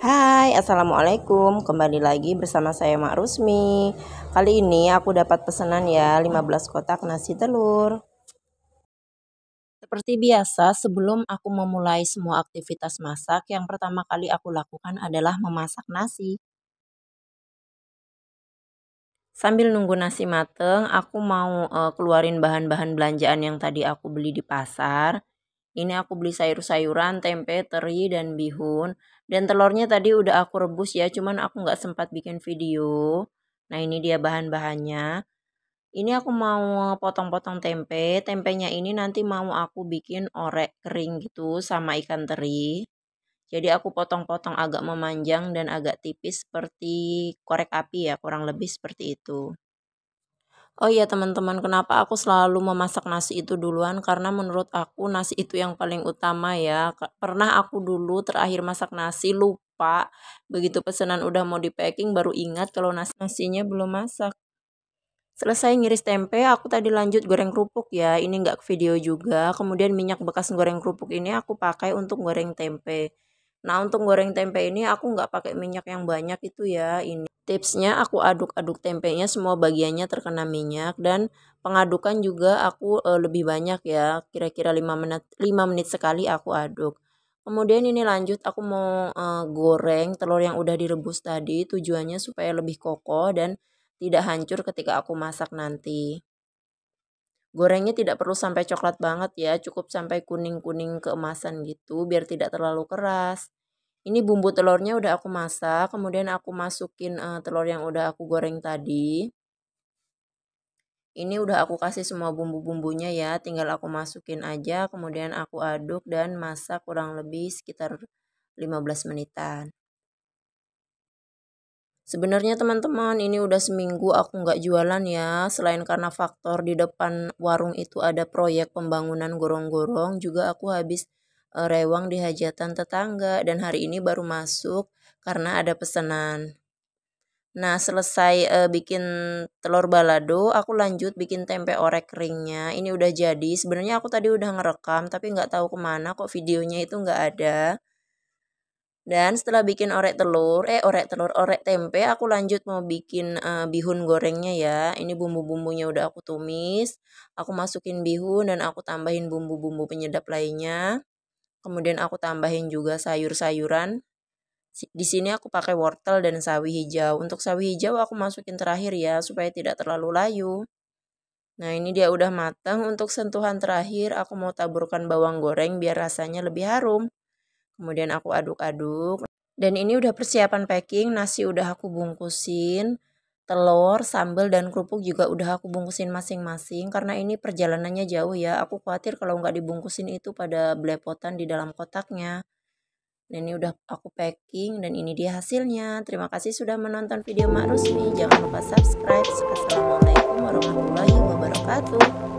Hai, Assalamualaikum. Kembali lagi bersama saya Mak Rusmi. Kali ini aku dapat pesanan ya 15 kotak nasi telur. Seperti biasa, sebelum aku memulai semua aktivitas masak, yang pertama kali aku lakukan adalah memasak nasi. Sambil nunggu nasi mateng, aku mau uh, keluarin bahan-bahan belanjaan yang tadi aku beli di pasar. Ini aku beli sayur-sayuran, tempe, teri, dan bihun. Dan telurnya tadi udah aku rebus ya, cuman aku nggak sempat bikin video. Nah ini dia bahan-bahannya. Ini aku mau potong-potong tempe. Tempenya ini nanti mau aku bikin orek kering gitu sama ikan teri. Jadi aku potong-potong agak memanjang dan agak tipis seperti korek api ya, kurang lebih seperti itu. Oh iya teman-teman, kenapa aku selalu memasak nasi itu duluan? Karena menurut aku nasi itu yang paling utama ya. Pernah aku dulu terakhir masak nasi lupa, begitu pesanan udah mau di packing baru ingat kalau nasi nasinya belum masak. Selesai ngiris tempe, aku tadi lanjut goreng kerupuk ya. Ini nggak video juga. Kemudian minyak bekas goreng kerupuk ini aku pakai untuk goreng tempe. Nah untuk goreng tempe ini aku nggak pakai minyak yang banyak itu ya ini. Tipsnya aku aduk-aduk tempenya semua bagiannya terkena minyak dan pengadukan juga aku e, lebih banyak ya kira-kira 5 menit 5 menit sekali aku aduk. Kemudian ini lanjut aku mau e, goreng telur yang udah direbus tadi tujuannya supaya lebih kokoh dan tidak hancur ketika aku masak nanti. Gorengnya tidak perlu sampai coklat banget ya, cukup sampai kuning-kuning keemasan gitu biar tidak terlalu keras. Ini bumbu telurnya udah aku masak, kemudian aku masukin uh, telur yang udah aku goreng tadi. Ini udah aku kasih semua bumbu-bumbunya ya, tinggal aku masukin aja, kemudian aku aduk dan masak kurang lebih sekitar 15 menitan. Sebenarnya teman-teman ini udah seminggu aku nggak jualan ya. Selain karena faktor di depan warung itu ada proyek pembangunan gorong-gorong. Juga aku habis uh, rewang di hajatan tetangga. Dan hari ini baru masuk karena ada pesanan. Nah selesai uh, bikin telur balado aku lanjut bikin tempe orek keringnya. Ini udah jadi. Sebenarnya aku tadi udah ngerekam tapi nggak tahu ke mana kok videonya itu nggak ada. Dan setelah bikin orek telur, eh orek telur, orek tempe, aku lanjut mau bikin uh, bihun gorengnya ya. Ini bumbu-bumbunya udah aku tumis. Aku masukin bihun dan aku tambahin bumbu-bumbu penyedap lainnya. Kemudian aku tambahin juga sayur-sayuran. Di sini aku pakai wortel dan sawi hijau. Untuk sawi hijau aku masukin terakhir ya supaya tidak terlalu layu. Nah ini dia udah matang. Untuk sentuhan terakhir aku mau taburkan bawang goreng biar rasanya lebih harum. Kemudian aku aduk-aduk. Dan ini udah persiapan packing, nasi udah aku bungkusin, telur, sambal, dan kerupuk juga udah aku bungkusin masing-masing. Karena ini perjalanannya jauh ya, aku khawatir kalau nggak dibungkusin itu pada belepotan di dalam kotaknya. Dan ini udah aku packing dan ini dia hasilnya. Terima kasih sudah menonton video Mak Rusmi. Jangan lupa subscribe. Assalamualaikum warahmatullahi wabarakatuh.